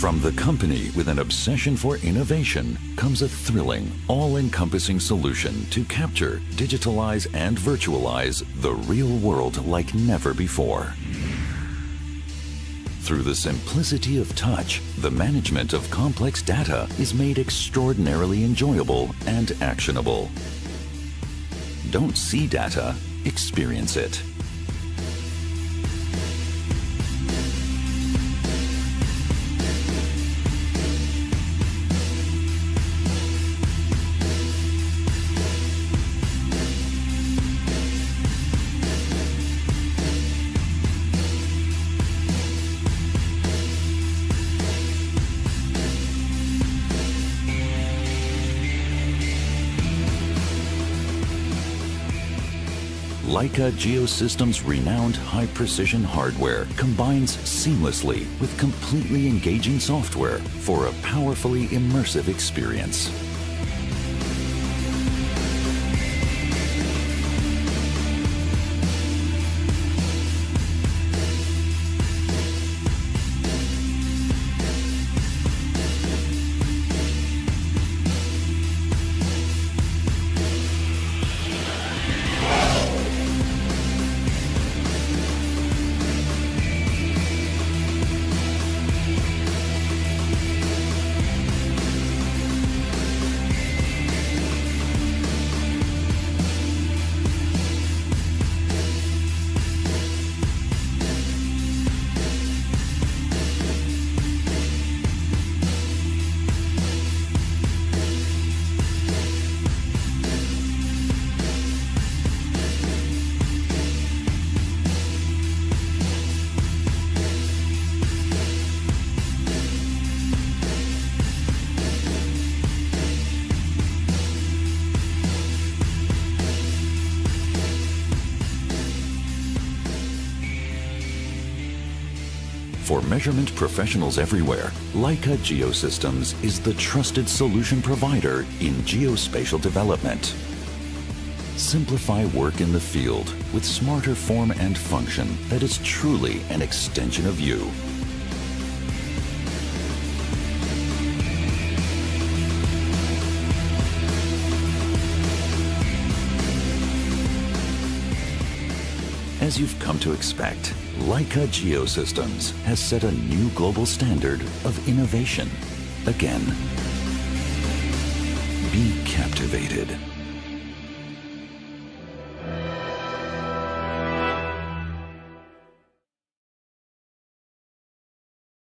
From the company with an obsession for innovation comes a thrilling, all encompassing solution to capture, digitalize, and virtualize the real world like never before. Through the simplicity of touch, the management of complex data is made extraordinarily enjoyable and actionable. Don't see data, experience it. Leica Geosystems' renowned high-precision hardware combines seamlessly with completely engaging software for a powerfully immersive experience. For measurement professionals everywhere, Leica Geosystems is the trusted solution provider in geospatial development. Simplify work in the field with smarter form and function that is truly an extension of you. As you've come to expect, Leica Geosystems has set a new global standard of innovation. Again, be captivated